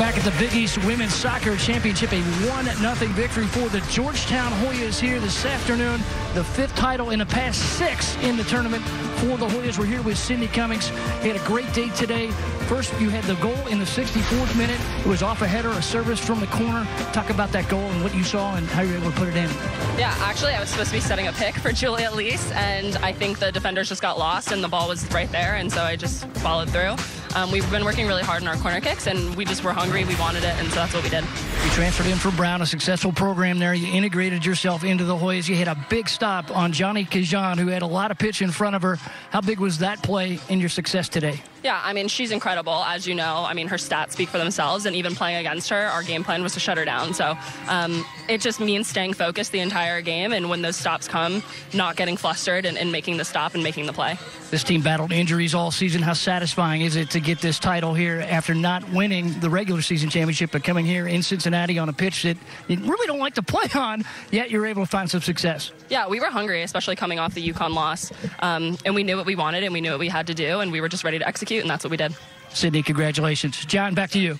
Back at the Big East Women's Soccer Championship, a 1-0 victory for the Georgetown Hoyas here this afternoon. The fifth title in the past six in the tournament for the Hoyas. We're here with Sydney Cummings. Had a great day today. First, you had the goal in the 64th minute. It was off a header, a service from the corner. Talk about that goal and what you saw and how you were able to put it in. Yeah, actually, I was supposed to be setting a pick for Julia Leas, and I think the defenders just got lost, and the ball was right there, and so I just followed through. Um, we've been working really hard on our corner kicks, and we just were hungry. We wanted it, and so that's what we did. You transferred in for Brown, a successful program there. You integrated yourself into the Hoyas. You had a big stop on Johnny Kajan, who had a lot of pitch in front of her. How big was that play in your success today? Yeah, I mean, she's incredible, as you know. I mean, her stats speak for themselves, and even playing against her, our game plan was to shut her down. So um, it just means staying focused the entire game, and when those stops come, not getting flustered and, and making the stop and making the play. This team battled injuries all season. How satisfying is it to get this title here after not winning the regular season championship, but coming here in Cincinnati on a pitch that you really don't like to play on, yet you're able to find some success? Yeah, we were hungry, especially coming off the UConn loss, um, and we knew what we wanted and we knew what we had to do, and we were just ready to execute, and that's what we did. Sydney, congratulations. John, back to you.